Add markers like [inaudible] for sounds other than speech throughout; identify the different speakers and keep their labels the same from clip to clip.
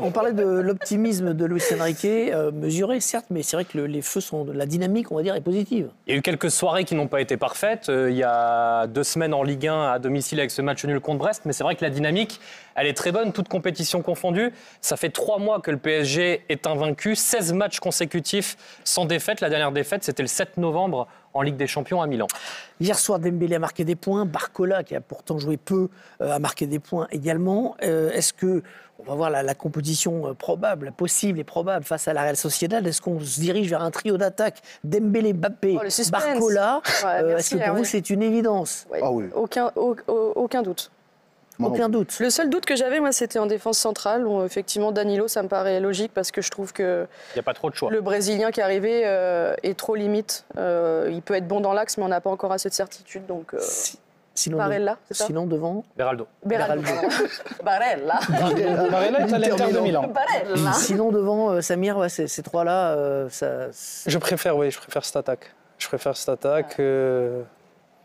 Speaker 1: On parlait de l'optimisme de Luis Enrique, euh, mesuré certes, mais c'est vrai que le- les feux sont, la dynamique, on va dire, est positive.
Speaker 2: Il y a eu quelques soirées qui n'ont pas été parfaites. Euh, il y a deux semaines en Ligue 1 à domicile avec ce match nul contre Brest. Mais c'est vrai que la dynamique, elle est très bonne, toute compétition confondue. Ça fait trois mois que le PSG est invaincu, 16 matchs consécutifs sans défaite. La dernière défaite, c'était le 7 novembre en Ligue des Champions à Milan.
Speaker 1: Hier soir, Dembélé a marqué des points. Barcola, qui a pourtant joué peu, euh, a marqué des points également. Euh, Est-ce que, on va voir la, la composition euh, probable, possible et probable face à la Real Sociedad, est-ce qu'on se dirige vers un trio d'attaque Dembélé, Mbappé,
Speaker 3: Oh.
Speaker 1: Barcola
Speaker 3: Ouais,
Speaker 1: Euh, Est-ce que pour vous, c'est une évidence?
Speaker 3: Ouais,
Speaker 4: Ah oui.
Speaker 3: aucun, au- au- aucun doute.
Speaker 1: Aucun doute.
Speaker 3: Le seul doute que j'avais, moi, c'était en défense centrale. Où, effectivement, Danilo, ça me paraît logique parce que je trouve que
Speaker 2: Il n'y a pas trop de choix.
Speaker 3: le Brésilien qui est arrivé euh, est trop limite. Euh, il peut être bon dans l'axe, mais on n'a pas encore assez de certitude. Donc, euh,
Speaker 1: Si- Sinon,
Speaker 3: Barella, c'est ça
Speaker 1: sinon devant.
Speaker 2: Beraldo.
Speaker 3: Beraldo. [laughs] Barella.
Speaker 5: Barella est à l'Inter de Milan.
Speaker 3: Barella.
Speaker 1: Sinon devant, euh, Samir, ouais, ces, ces trois-là, euh, ça.
Speaker 5: Je préfère, oui, je préfère cette attaque. Je préfère cette attaque. Euh,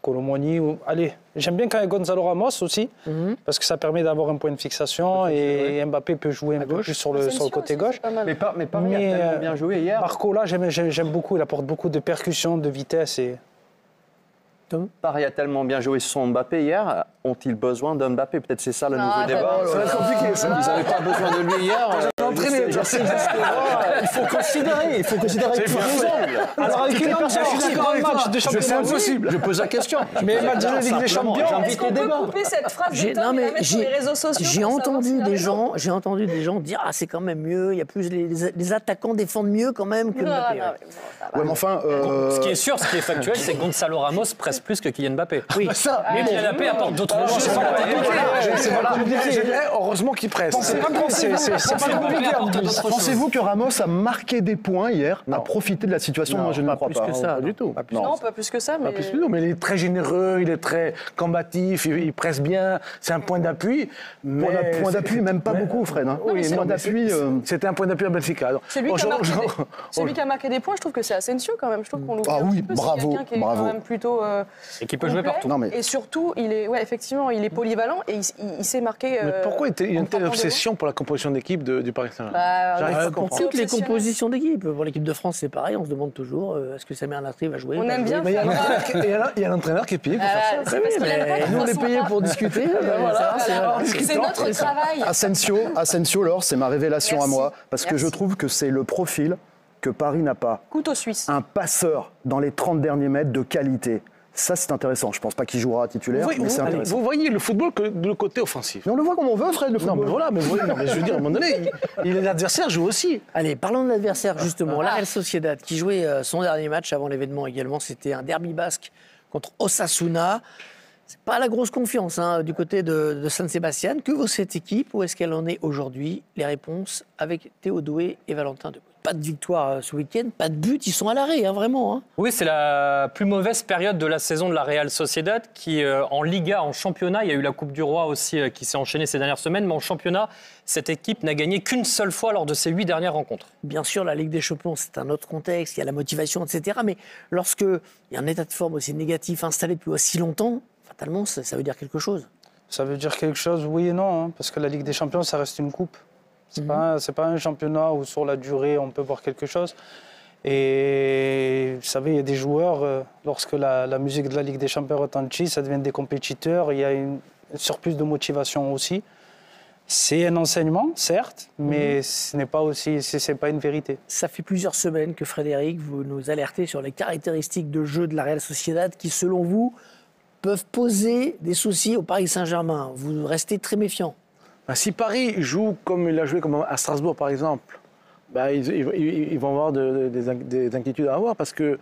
Speaker 5: Colomoni, ou... allez, j'aime bien quand il y a Gonzalo Ramos aussi,
Speaker 1: Mhm.
Speaker 5: parce que ça permet d'avoir un point de fixation et Mbappé peut jouer un peu plus sur le, sur le côté gauche.
Speaker 6: Mais, pas, mais Paris
Speaker 5: Mais,
Speaker 6: a
Speaker 5: euh,
Speaker 6: bien joué hier.
Speaker 5: Marco, là, j'aime- beaucoup. Il apporte beaucoup de percussion, de vitesse. Et...
Speaker 6: Paris a tellement bien joué sans Mbappé hier. Ont-ils besoin d'Mbappé? Peut-être c'est ça le nouveau
Speaker 3: attends,
Speaker 6: débat.
Speaker 3: ça va être
Speaker 4: compliqué, ça.
Speaker 6: Ils n'avaient pas besoin de lui hier.
Speaker 4: entraîné.
Speaker 6: Je sais, je sais, justement, [laughs] Il faut considérer. Il faut considérer tous les angles.
Speaker 5: Alors, avec une
Speaker 4: je suis d'accord avec toi.
Speaker 5: match de championnat,
Speaker 4: C'est impossible.
Speaker 6: Je pose la question.
Speaker 5: Mais match de Ligue des Champions,
Speaker 6: j'invite les
Speaker 3: peut
Speaker 6: débats.
Speaker 3: couper cette phrase de
Speaker 1: J'ai
Speaker 3: Tom
Speaker 1: non,
Speaker 3: et la
Speaker 1: mais
Speaker 3: mettre sur
Speaker 1: j'ai
Speaker 3: les réseaux sociaux
Speaker 1: j'ai
Speaker 3: pour savoir
Speaker 1: entendu des gens, j'ai entendu des gens dire ah c'est quand même mieux, il y a plus les, attaquants défendent mieux quand même que Mbappé.
Speaker 3: mais.
Speaker 4: Ouais, mais enfin. euh,
Speaker 2: Ce qui est sûr, ce qui est factuel, c'est que Gonzalo Ramos plus que Kylian Mbappé.
Speaker 1: Oui.
Speaker 4: Ça,
Speaker 2: Mais Kylian Mbappé apporte d'autres
Speaker 5: Ah,
Speaker 2: choses.
Speaker 4: heureusement qu'il presse.
Speaker 5: Plus.
Speaker 4: Pensez-vous que Ramos a marqué des points hier, a profité de la situation?
Speaker 1: Non,
Speaker 4: Moi, je ne
Speaker 1: pas
Speaker 4: crois
Speaker 1: plus
Speaker 4: pas.
Speaker 1: que ça, non.
Speaker 7: du tout.
Speaker 3: Non, pas plus que ça, mais.
Speaker 7: Pas plus que nous, mais il est très généreux, il est très combatif, il, presse bien, c'est un point d'appui. mais
Speaker 4: Point d'appui- Point
Speaker 7: c'est-
Speaker 4: d'appui, même pas beaucoup, Fred. hein.
Speaker 7: Oui,
Speaker 4: point
Speaker 7: non,
Speaker 4: d'appui. euh,
Speaker 7: C'était un point d'appui à Benfica. [laughs]
Speaker 3: C'est lui, qui a marqué des- points, je trouve que c'est Asensio quand même. Je trouve qu'on l'oublie
Speaker 4: Ah oui, bravo,
Speaker 3: quelqu'un qui est
Speaker 4: bravo.
Speaker 3: quand même plutôt. euh,
Speaker 2: Et qui peut jouer partout.
Speaker 4: Non, mais-
Speaker 3: Et surtout, il est, ouais, effectivement, il est polyvalent et il, il- il sait marquer.
Speaker 7: Mais
Speaker 3: euh,
Speaker 7: pourquoi il y a une telle obsession pour la composition d'équipe du Paris Saint-Germain
Speaker 3: Bah,
Speaker 7: J'arrive pas à
Speaker 1: pour
Speaker 7: comprendre.
Speaker 1: toutes les compositions d'équipe. Pour l'équipe de France, c'est pareil. On se demande toujours euh, est-ce que Samir Nasri va jouer
Speaker 3: On aime
Speaker 1: jouer
Speaker 3: bien
Speaker 7: Mais il y a l'entraîneur qui- est payé pour faire ça.
Speaker 3: Euh, de
Speaker 1: nous, on est
Speaker 3: pas.
Speaker 1: pour discuter. ça, c'est-
Speaker 3: notre travail.
Speaker 4: Asensio, Asensio, Laure, c'est ma révélation à moi, parce que je trouve que c'est le profil que Paris n'a pas.
Speaker 3: Couteau suisse.
Speaker 4: Un passeur dans les 30 derniers mètres de qualité. Ça, c'est intéressant. Je pense pas qu'il jouera titulaire,
Speaker 7: Vous voyez,
Speaker 4: mais c'est intéressant.
Speaker 7: vous voyez le football que de le côté offensif.
Speaker 4: Mais on le voit comme on veut, Fred, le
Speaker 7: Non,
Speaker 4: football.
Speaker 7: mais voilà, mais, vous voyez, non, mais je veux dire, à un moment donné, [laughs] l'adversaire joue aussi.
Speaker 1: Allez, parlons de l'adversaire justement.
Speaker 3: Ah.
Speaker 1: La Real Sociedad qui jouait euh, son dernier match avant l'événement également, c'était un derby basque contre Osasuna. C'est pas la grosse confiance hein, du côté de, de San Sebastian. Que vaut cette équipe? Où est-ce qu'elle en est aujourd'hui? Les réponses avec Théo Doué et Valentin Debout. Pas de victoire euh, ce week-end, pas de but, ils sont à l'arrêt, hein, vraiment. hein.
Speaker 2: Oui, c'est la plus mauvaise période de la saison de la Real Sociedad, qui euh, en Liga, en championnat, il y a eu la Coupe du Roi aussi euh, qui s'est enchaînée ces dernières semaines, mais en championnat, cette équipe n'a gagné qu'une seule fois lors de ses huit dernières rencontres.
Speaker 1: Bien sûr, la Ligue des Champions, c'est un autre contexte, il y a la motivation, etc. Mais lorsque il y a un état de forme aussi négatif installé depuis aussi longtemps, fatalement, ça, ça veut dire quelque chose.
Speaker 5: Ça veut dire quelque chose, oui et non, hein, parce que la Ligue des Champions, ça reste une coupe. C'est
Speaker 1: Mhm.
Speaker 5: pas, un- c'est pas un championnat où sur la durée, on peut voir quelque chose. Et vous savez, il y a des joueurs, euh, lorsque la, la musique de la Ligue des Champions retentit, ça devient des compétiteurs. Il y a une, un surplus de motivation aussi. C'est un enseignement, certes, mais ce n'est pas aussi, c'est pas une vérité.
Speaker 1: Ça fait plusieurs semaines que Frédéric, vous nous alertez sur les caractéristiques de jeu de la Real Sociedad qui, selon vous, peuvent poser des soucis au Paris Saint-Germain. Vous restez très méfiant.
Speaker 7: Ben, si Paris joue comme il a joué comme à Strasbourg, par exemple, ben, ils, ils- ils- ils vont avoir de- de- des, in- des inquiétudes à avoir parce que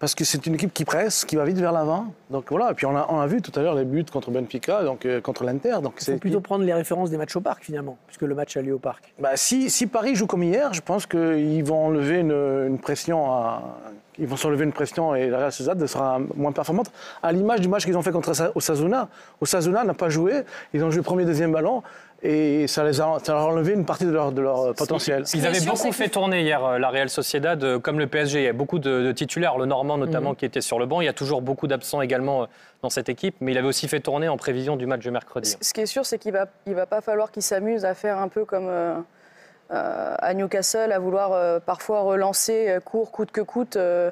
Speaker 7: parce que c'est une équipe qui presse, qui va vite vers l'avant. Donc voilà. Et puis on a, on a vu tout à l'heure les buts contre Benfica, donc euh, contre l'Inter. Donc
Speaker 1: Il faut plutôt prendre les références des matchs au parc, finalement, puisque le match a lieu au parc.
Speaker 7: Ben, si, si Paris joue comme hier, je pense qu'ils vont enlever une, une pression à, ils vont s'enlever une pression et la Real Sociedad sera moins performante. À l'image du match qu'ils ont fait contre Sa- Osasuna. Osasuna n'a pas joué, ils ont joué premier, deuxième ballon et ça, les a, ça leur a enlevé une partie de leur, de leur potentiel.
Speaker 2: Ils avaient beaucoup fait tourner hier euh, la Real Sociedad, euh, comme le PSG. Il y a beaucoup de, de titulaires, le Normand notamment, qui était sur le banc. Il y a toujours beaucoup d'absents également euh, dans cette équipe, mais il avait aussi fait tourner en prévision du match de mercredi.
Speaker 3: Ce qui est sûr, c'est qu'il va, il va pas falloir qu'il s'amuse à faire un peu comme, euh, à Newcastle à vouloir euh, parfois relancer euh, court, coûte que coûte, euh,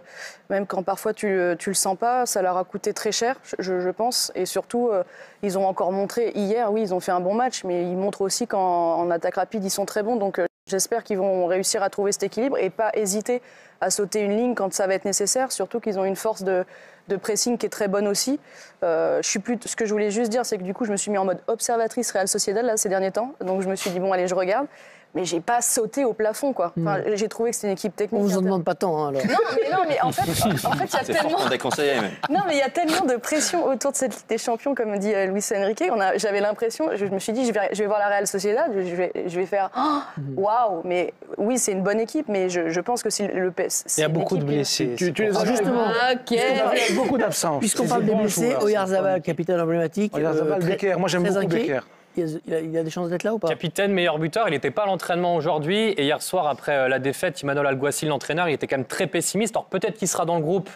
Speaker 3: même quand parfois tu, tu le sens pas. Ça leur a coûté très cher, je, pense. Et surtout, euh, ils ont encore montré hier, oui, ils ont fait un bon match, mais ils montrent aussi qu'en en attaque rapide, ils sont très bons. Donc euh, j'espère qu'ils vont réussir à trouver cet équilibre et pas hésiter à sauter une ligne quand ça va être nécessaire. Surtout qu'ils ont une force de, de pressing qui est très bonne aussi. Euh, je suis plus, ce que je voulais juste dire, c'est que du coup, je me suis mis en mode observatrice Real Sociedad là, ces derniers temps. Donc je me suis dit, bon, allez, je regarde. Mais j'ai pas sauté au plafond, quoi. Enfin, J'ai trouvé que c'était une équipe technique.
Speaker 1: On vous en demande pas tant, hein, alors.
Speaker 3: Non, mais non, mais en fait, [laughs] en fait, il y a
Speaker 6: C'est
Speaker 3: tellement. [laughs] Non, mais il y a tellement de pression autour de cette Ligue des Champions, comme dit euh, Luis Enrique. On a- J'avais l'impression, je, je me suis dit, je vais, je vais voir la Real Sociedad, je vais, je vais faire Oh, waouh. Mais oui, c'est une bonne équipe, mais je, je pense que si le PS.
Speaker 5: Il y a beaucoup de blessés.
Speaker 7: Tu, les as
Speaker 5: ça.
Speaker 1: justement.
Speaker 3: Ok.
Speaker 7: Il y a beaucoup d'absents.
Speaker 1: Puisqu'on parle des blessés, Oyarzabal, capitaine emblématique.
Speaker 7: Oyarzabal,
Speaker 1: euh,
Speaker 7: Becker. Moi, j'aime beaucoup. Becker.
Speaker 1: Il a, il a- des chances d'être là ou pas?
Speaker 2: Capitaine, meilleur buteur, il n'était pas à l'entraînement aujourd'hui. Et hier soir, après euh, la défaite, Emmanuel Alguacil, l'entraîneur, il était quand même très pessimiste. Alors peut-être qu'il sera dans le groupe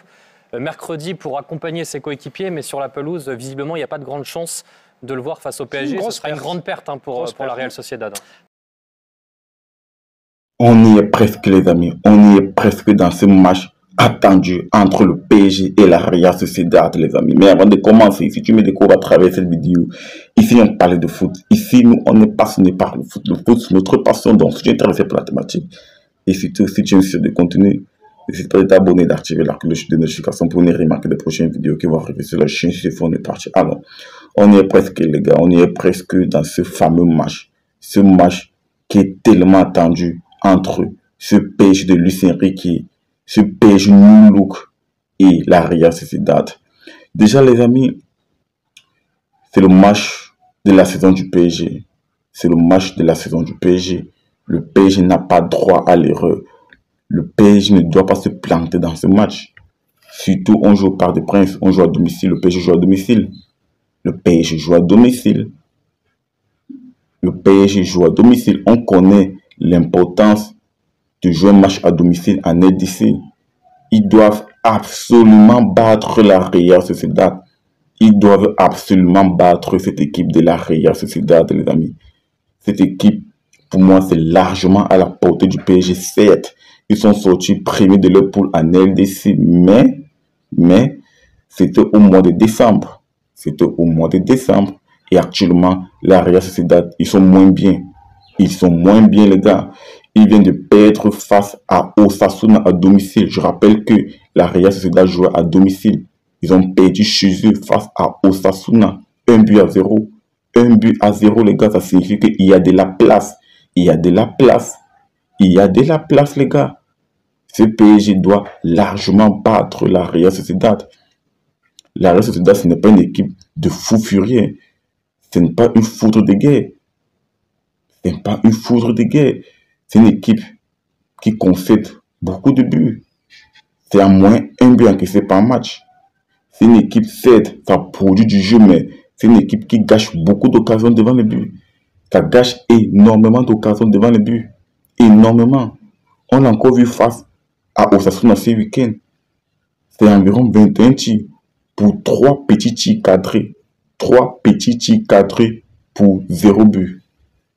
Speaker 2: euh, mercredi pour accompagner ses coéquipiers, mais sur la pelouse, euh, visiblement, il n'y a pas de grande chance de le voir face au PSG. Ce sera une grande perte hein, pour, pour la. Real Sociedad.
Speaker 8: On y est presque, les amis. On y est presque dans ce match attendu entre le PSG et la Real Sociedad, les amis. Mais avant de commencer, si tu me découvres à travers cette vidéo, ici on parle de foot. Ici, nous, on est passionné par le foot. Le foot, c'est notre passion. Donc, si tu es intéressé par la thématique, et surtout, si tu es sûr de contenu, n'hésite pas de t'abonner, d'activer la cloche de notification pour ne rien manquer des prochaines vidéos qui vont arriver sur la chaîne. C'est on est parti. Alors, on est presque, les gars. On est presque dans ce fameux match. Ce match qui est tellement attendu entre ce PSG de Lucien Riquet, ce PSG New Look et la Real Sociedad. Déjà, les amis, c'est le match de la saison du PSG. C'est le match de la saison du PSG. Le PSG n'a pas droit à l'erreur. Le PSG ne doit pas se planter dans ce match. Surtout, on joue au Parc des Princes, on joue à domicile, le PSG joue à domicile. Le PSG joue à domicile. Le PSG joue à domicile. On connaît l'importance de jouer un match à domicile en RDC. Ils doivent absolument battre la Real Sociedad. Ils doivent absolument battre cette équipe de la Real Sociedad, les amis. Cette équipe, pour moi, c'est largement à la portée du PSG. Certes, ils sont sortis premiers de leur poule en LDC, mais, mais, c'était au mois de décembre. C'était au mois de décembre. Et actuellement, la Real Sociedad, ils sont moins bien. Ils sont moins bien, les gars. Ils viennent de perdre face à Osasuna à domicile. Je rappelle que la Real Sociedad jouait à domicile. Ils ont perdu chez eux face à Osasuna. Un but à zéro. Un but à zéro, les gars, ça signifie qu'il y a de la place. Il y a de la place. Il y a de la place, les gars. Ce PSG doit largement battre la Real Sociedad. La Real Sociedad, ce n'est pas une équipe de fous furieux. Ce n'est pas une foudre de guerre. Ce n'est pas une foudre de guerre. C'est une équipe qui concède beaucoup de buts. C'est à moins un but encaissé par match. C'est une équipe, certes, ça produit du jeu, mais c'est une équipe qui gâche beaucoup d'occasions devant le but. Ça gâche énormément d'occasions devant le but. Énormément. On l'a encore vu face à Osasuna ce week-end. C'est environ 21 tirs pour 3 petits tirs cadrés. 3 petits tirs cadrés pour 0 but.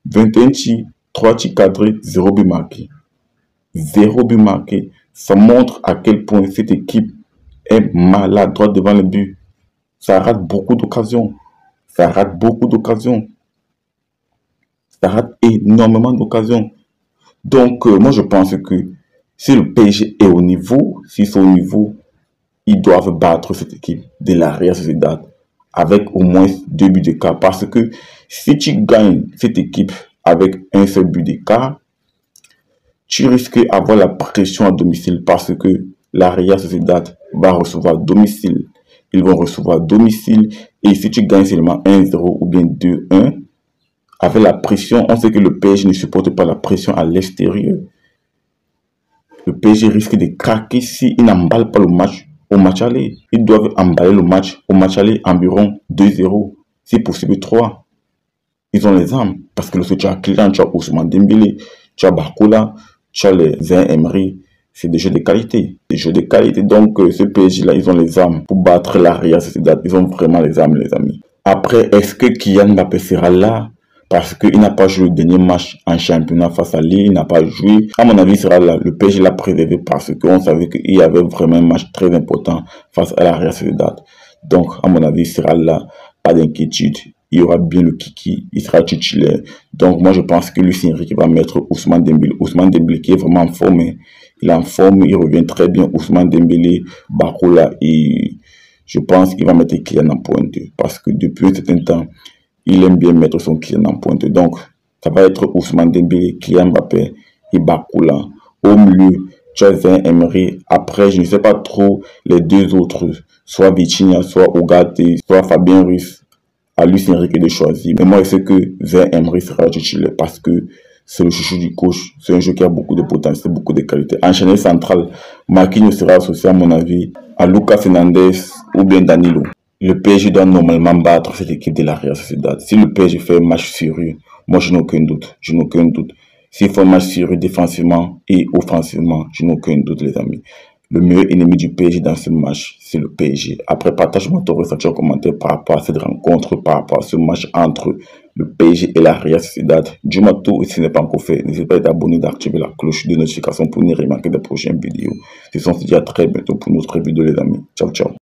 Speaker 8: 21 tirs, 3 tirs cadrés, 0 but marqué. 0 but marqué. Ça montre à quel point cette équipe est maladroite devant le but. Ça rate beaucoup d'occasions. Ça rate beaucoup d'occasions. Ça rate énormément d'occasions. Donc, euh, moi, je pense que si le PSG est au niveau, s'ils sont au niveau, ils doivent battre cette équipe de la Real Sociedad avec au moins deux buts d'écart. Parce que si tu gagnes cette équipe avec un seul but d'écart, tu risques d'avoir la pression à domicile parce que la Real Sociedad va recevoir à domicile. Ils vont recevoir à domicile. Et si tu gagnes seulement 1-0 ou bien 2-1, avec la pression, on sait que le PSG ne supporte pas la pression à l'extérieur. Le PSG risque de craquer s'il n'emballe pas le match au match aller. Ils doivent emballer le match au match aller environ 2-0, si possible 3. Ils ont les armes. Parce que le tu as tu as Ousmane Dembélé, tu as Barcola, tu as les Zain Emery. C'est des jeux de qualité. Des jeux de qualité. Donc, euh, ce PSG-là, ils ont les armes pour battre la Real Sociedad. Ils ont vraiment les armes, les amis. Après, est-ce que Kylian Mbappé sera là? Parce qu'il n'a pas joué le dernier match en championnat face à Lille, il n'a pas joué. À mon avis, sera là. Le PSG l'a préservé parce qu'on savait qu'il y avait vraiment un match très important face à la Real. Donc, à mon avis, il sera là. Pas d'inquiétude. Il y aura bien le Kiki. Il sera titulaire. Donc, moi, je pense que Lucien Enrique va mettre Ousmane Dembélé. Ousmane Dembélé qui est vraiment en forme. Il est en forme. Il revient très bien. Ousmane Dembélé, Bakoula et je pense qu'il va mettre Kylian en pointe. Parce que depuis un certain temps, il aime bien mettre son Kylian en pointe. Donc, ça va être Ousmane Dembélé, Kylian Mbappé et Bakoula. Au milieu, as Emery. Après, je ne sais pas trop les deux autres, soit Vitinha, soit Ogate, soit Fabien Ruiz. À lui, c'est Enrique de choisir. Mais moi, je sais que Zin Emery sera titulaire parce que c'est le chouchou du coach. C'est un jeu qui a beaucoup de potentiel, beaucoup de qualité. Enchaîné central, Marquinhos sera associé, à mon avis, à Lucas Fernandez ou bien Danilo. Le PSG doit normalement battre cette équipe de la Real Sociedad. Si le PSG fait un match sérieux, moi je n'ai aucun doute. Je n'ai aucun doute. S'il fait un match sérieux défensivement et offensivement, je n'ai aucun doute, les amis. Le meilleur ennemi du PSG dans ce match, c'est le PSG. Après, partage-moi ton ressenti en commentaire par rapport à cette rencontre, par rapport à ce match entre le PSG et la Real Sociedad. Dis-moi tout, si ce n'est pas encore fait, n'hésite pas à t'abonner, d'activer la cloche de notification pour ne rien manquer des prochaines vidéos. Ce sont dit à très bientôt pour notre vidéo, les amis. Ciao, ciao.